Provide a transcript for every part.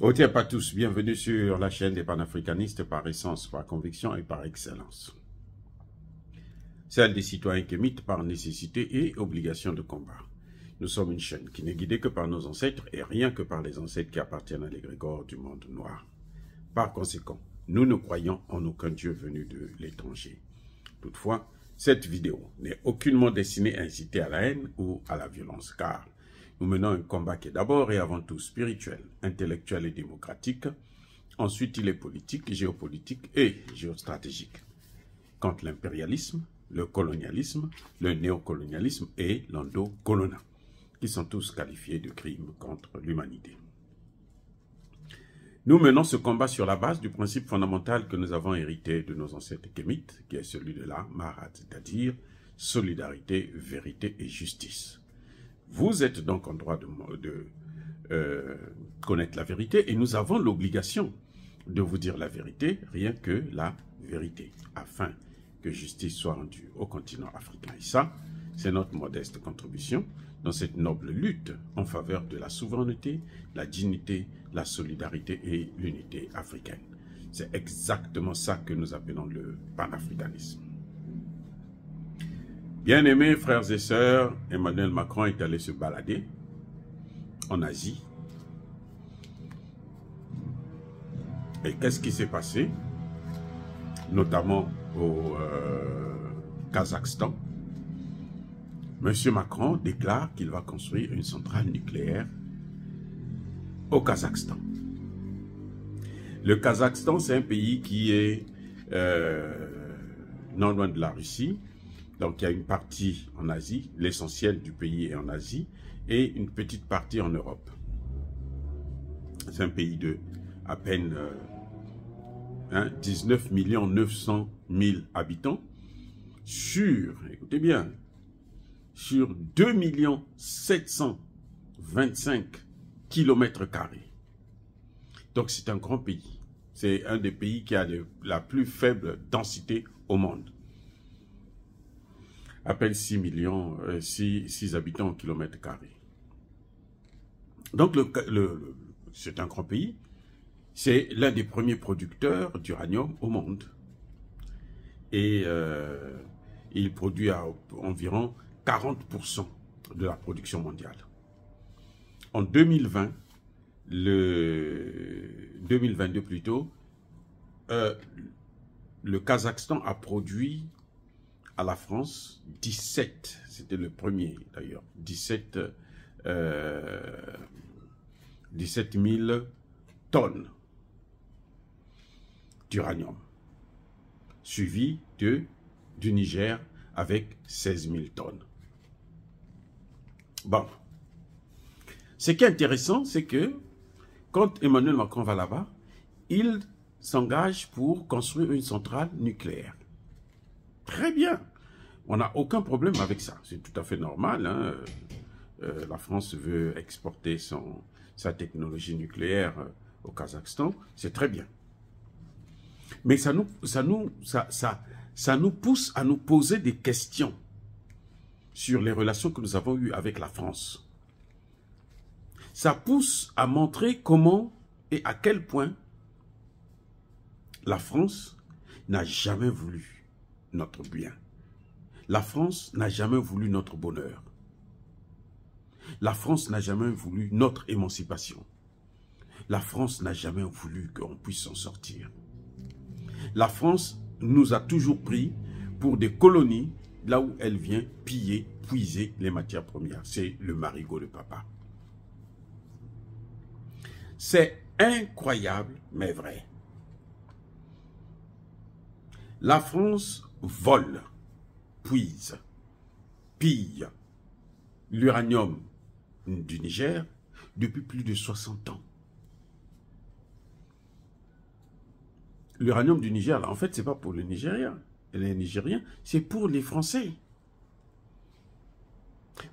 Au pas à tous, bienvenue sur la chaîne des panafricanistes par essence, par conviction et par excellence. Celle des citoyens qui émitent par nécessité et obligation de combat. Nous sommes une chaîne qui n'est guidée que par nos ancêtres et rien que par les ancêtres qui appartiennent à l'égrégore du monde noir. Par conséquent, nous ne croyons en aucun Dieu venu de l'étranger. Toutefois, cette vidéo n'est aucunement destinée à inciter à la haine ou à la violence, car nous menons un combat qui est d'abord et avant tout spirituel, intellectuel et démocratique. Ensuite, il est politique, géopolitique et géostratégique. Contre l'impérialisme, le colonialisme, le néocolonialisme et l'endocolona, qui sont tous qualifiés de crimes contre l'humanité. Nous menons ce combat sur la base du principe fondamental que nous avons hérité de nos ancêtres kémites, qui est celui de la marat, c'est-à-dire solidarité, vérité et justice. Vous êtes donc en droit de, euh, connaître la vérité et nous avons l'obligation de vous dire la vérité, rien que la vérité, afin que justice soit rendue au continent africain. Et ça, c'est notre modeste contribution dans cette noble lutte en faveur de la souveraineté, la dignité, la solidarité et l'unité africaine. C'est exactement ça que nous appelons le panafricanisme. Bien-aimés frères et sœurs, Emmanuel Macron est allé se balader en Asie. Et qu'est-ce qui s'est passé? Notamment au euh, Kazakhstan. Monsieur Macron déclare qu'il va construire une centrale nucléaire au Kazakhstan. Le Kazakhstan, c'est un pays qui est euh, non loin de la Russie, donc il y a une partie en Asie, l'essentiel du pays est en Asie, et une petite partie en Europe. C'est un pays de à peine 19 900 000 habitants sur, écoutez bien, sur 2 725 kilomètres carrés. Donc c'est un grand pays. C'est un des pays qui a la plus faible densité au monde à peine 6 millions, 6, euh, habitants au kilomètre carré. Donc, c'est un grand pays. C'est l'un des premiers producteurs d'uranium au monde. Et euh, il produit à environ 40% de la production mondiale. En 2020, le 2022 plutôt, euh, le Kazakhstan a produit à la France 17, c'était le premier d'ailleurs, 17, 17 000 tonnes d'uranium, suivi de, du Niger avec 16 000 tonnes. Bon, ce qui est intéressant, c'est que quand Emmanuel Macron va là-bas, il s'engage pour construire une centrale nucléaire. Très bien. On n'a aucun problème avec ça. C'est tout à fait normal. Hein. Euh, la France veut exporter sa technologie nucléaire euh, au Kazakhstan. C'est très bien. Mais ça nous pousse à nous poser des questions sur les relations que nous avons eues avec la France. Ça pousse à montrer comment et à quel point la France n'a jamais voulu notre bien. La France n'a jamais voulu notre bonheur. La France n'a jamais voulu notre émancipation. La France n'a jamais voulu qu'on puisse s'en sortir. La France nous a toujours pris pour des colonies là où elle vient piller, puiser les matières premières. C'est le marigot de papa. C'est incroyable, mais vrai. La France vole, puise, pille l'uranium du Niger depuis plus de 60 ans. L'uranium du Niger, en fait, c'est pas pour les Nigériens et les Nigériens, c'est pour les Français.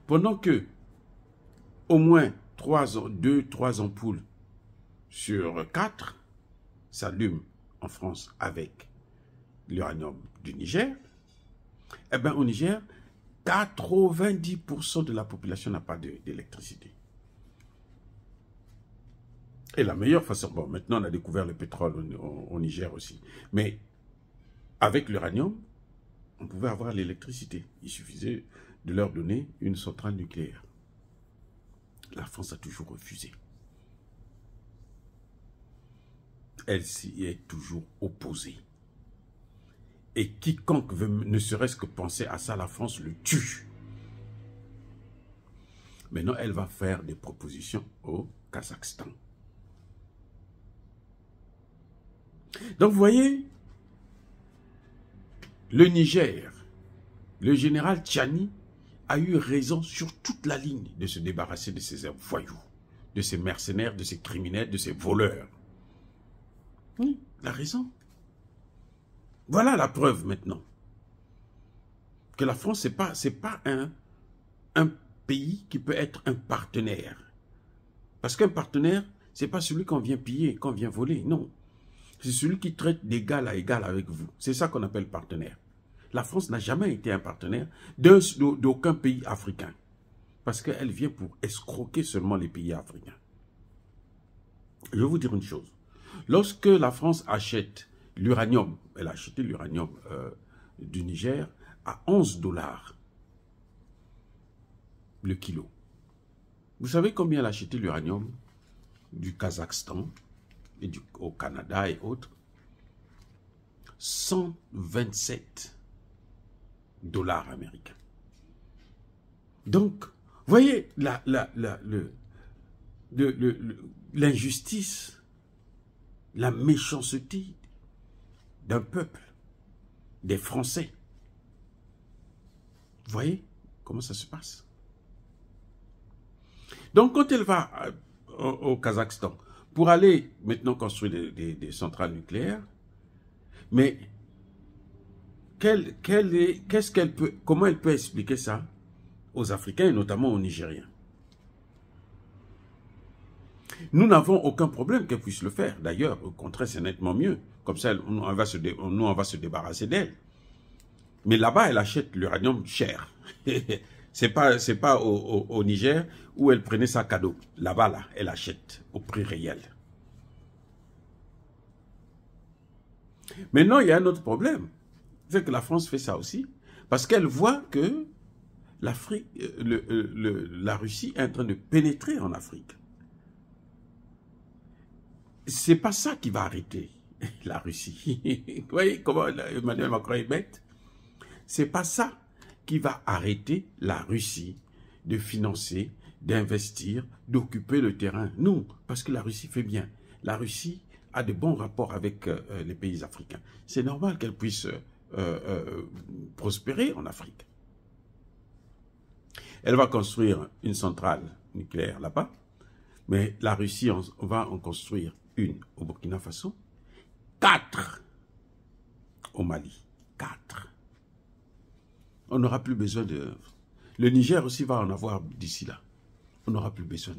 Pendant que au moins 3, 2, 3 ampoules sur 4 s'allument en France avec l'uranium du Niger, eh bien au Niger, 90% de la population n'a pas d'électricité. Et la meilleure façon, bon, maintenant on a découvert le pétrole au, Niger aussi, mais avec l'uranium, on pouvait avoir l'électricité. Il suffisait de leur donner une centrale nucléaire. La France a toujours refusé. Elle s'y est toujours opposée. Et quiconque veut ne serait-ce que penser à ça, la France le tue. Maintenant, elle va faire des propositions au Kazakhstan. Donc, vous voyez, le Niger, le général Tchani a eu raison sur toute la ligne de se débarrasser de ces voyous, de ces mercenaires, de ces criminels, de ces voleurs. Oui, il a raison. Voilà la preuve maintenant. Que la France, ce n'est pas, un, un pays qui peut être un partenaire. Parce qu'un partenaire, c'est pas celui qu'on vient piller, qu'on vient voler, non. C'est celui qui traite d'égal à égal avec vous. C'est ça qu'on appelle partenaire. La France n'a jamais été un partenaire d'aucun pays africain. Parce qu'elle vient pour escroquer seulement les pays africains. Je vais vous dire une chose. Lorsque la France achète l'uranium, elle a acheté l'uranium euh, du Niger à 11 dollars le kilo. Vous savez combien elle a acheté l'uranium du Kazakhstan et du, au Canada et autres? 127 dollars américains. Donc, voyez l'injustice, la, la méchanceté d'un peuple, des Français. Voyez comment ça se passe? Donc, quand elle va euh, au, Kazakhstan pour aller maintenant construire des, centrales nucléaires, mais qu'est-ce comment elle peut expliquer ça aux Africains et notamment aux Nigériens? Nous n'avons aucun problème qu'elle puisse le faire. D'ailleurs, au contraire, c'est nettement mieux. Comme ça, on va se nous, on va se débarrasser d'elle. Mais là-bas, elle achète l'uranium cher. C'est pas, pas au, Niger où elle prenait sa cadeau. Là-bas, là, elle achète au prix réel. Maintenant, il y a un autre problème. C'est que la France fait ça aussi. Parce qu'elle voit que l'Afrique, euh, euh, la Russie est en train de pénétrer en Afrique. C'est pas ça qui va arrêter la Russie. Vous voyez comment Emmanuel Macron est bête? C'est pas ça qui va arrêter la Russie de financer, d'investir, d'occuper le terrain. Non, parce que la Russie fait bien. La Russie a de bons rapports avec euh, euh, les pays africains. C'est normal qu'elle puisse euh, prospérer en Afrique. Elle va construire une centrale nucléaire là-bas, mais la Russie va en construire une au Burkina Faso, quatre au Mali, quatre on n'aura plus besoin de... Le Niger aussi va en avoir d'ici là. On n'aura plus besoin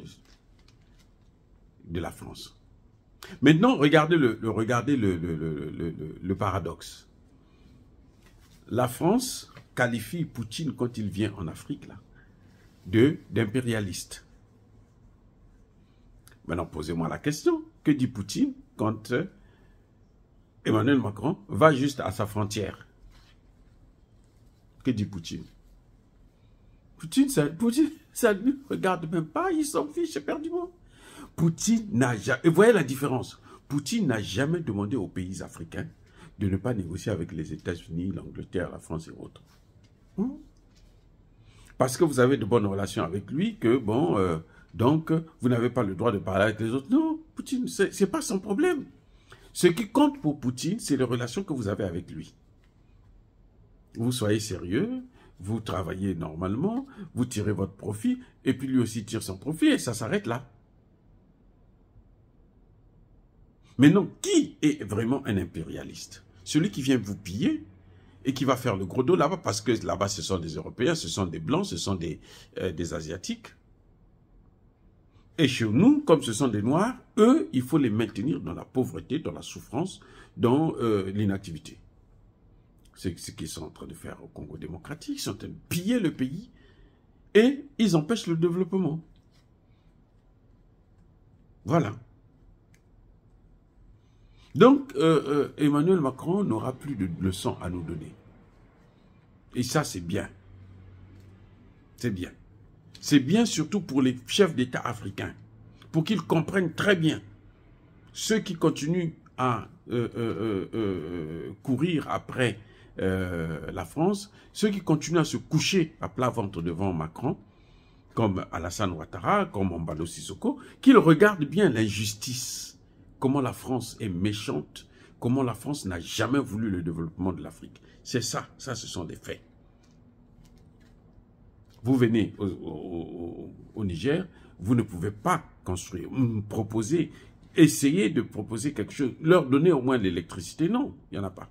de, la France. Maintenant, regardez le, regardez le, le, paradoxe. La France qualifie Poutine quand il vient en Afrique là, d'impérialiste. Maintenant, posez-moi la question. Que dit Poutine quand euh, Emmanuel Macron va juste à sa frontière que dit Poutine? Poutine, ça, Poutine, ça ne regarde même pas, il s'en fiche éperdument. Poutine n'a jamais... Vous voyez la différence Poutine n'a jamais demandé aux pays africains de ne pas négocier avec les États-Unis, l'Angleterre, la France et autres. Hein? Parce que vous avez de bonnes relations avec lui, que bon, euh, donc vous n'avez pas le droit de parler avec les autres. Non, Poutine, ce n'est pas son problème. Ce qui compte pour Poutine, c'est les relations que vous avez avec lui vous soyez sérieux, vous travaillez normalement, vous tirez votre profit, et puis lui aussi tire son profit, et ça s'arrête là. Mais non, qui est vraiment un impérialiste? Celui qui vient vous piller et qui va faire le gros dos là-bas, parce que là-bas, ce sont des Européens, ce sont des Blancs, ce sont des, euh, des Asiatiques. Et chez nous, comme ce sont des Noirs, eux, il faut les maintenir dans la pauvreté, dans la souffrance, dans euh, l'inactivité. C'est ce qu'ils sont en train de faire au Congo démocratique. Ils sont en train de piller le pays et ils empêchent le développement. Voilà. Donc, euh, euh, Emmanuel Macron n'aura plus de leçons à nous donner. Et ça, c'est bien. C'est bien. C'est bien surtout pour les chefs d'État africains, pour qu'ils comprennent très bien ceux qui continuent à euh, courir après la France, ceux qui continuent à se coucher à plat ventre devant Macron, comme Alassane Ouattara, comme Mbalo Sissoko, qu'ils regardent bien l'injustice comment la France est méchante, comment la France n'a jamais voulu le développement de l'Afrique. C'est ça, ça ce sont des faits. Vous venez au, Niger, vous ne pouvez pas construire, proposer, essayer de proposer quelque chose, leur donner au moins l'électricité, non, il n'y en a pas.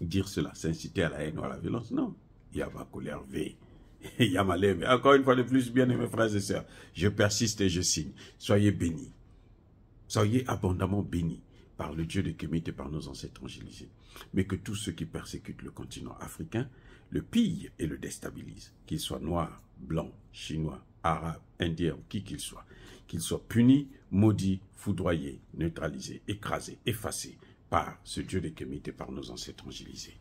Dire cela, s'inciter à la haine ou à la violence, non. Il y a ma colère V. Il y a ma lèvre. Encore une fois de plus, bien aimés frères et sœurs, je persiste et je signe. Soyez bénis. Soyez abondamment bénis par le Dieu de Kémit et par nos ancêtres angélisés. Mais que tous ceux qui persécutent le continent africain le pillent et le déstabilisent, qu'ils soient noirs, blancs, chinois, arabes, indiens ou qui qu'ils soient, qu'ils soient punis, maudits, foudroyés, neutralisés, écrasés, effacés par ce Dieu de Kémit et par nos ancêtres angélisés.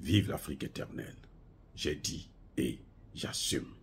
Vive l'Afrique éternelle. J'ai dit et j'assume.